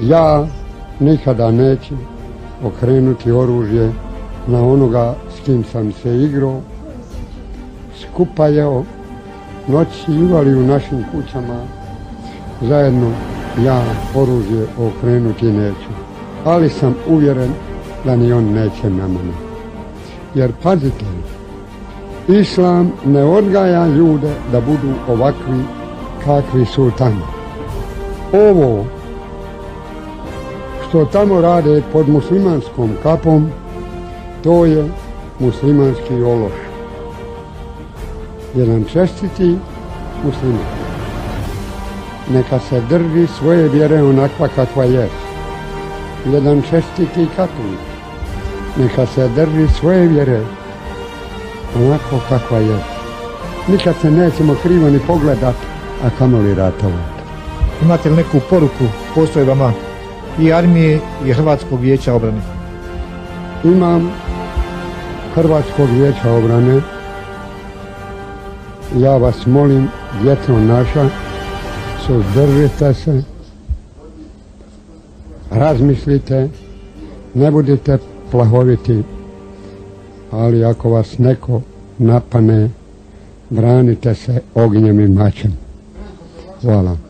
Ja nikada neću okrenuti oružje na onoga s kim sam se igrao, skupajao, noći ivali u našim kućama, zajedno ja oružje okrenuti neću. Ali sam uvjeren da ni on neće na mene. Jer pazite, Islam ne odgaja ljude da budu ovakvi kakvi su tamo. Ovo što tamo rade pod muslimanskom kapom, to je muslimanski ološ. Jedan čestiti musliman. Neka se drži svoje vjere onakva kakva je. Jedan čestiti katolik. Neka se drži svoje vjere onako kakva je. Nikad se nećemo krivo ni pogledat, a kamoli ratovati. Imate li neku poruku postrojbama i armije i Hrvatskog vijeća obrane? Imam Hrvatskog vijeća obrane. Ja vas molim, djeco naša, suzdržite se, razmislite, ne budite plahoviti, ali ako vas neko napane, branite se ognjem i mačem. Hvala.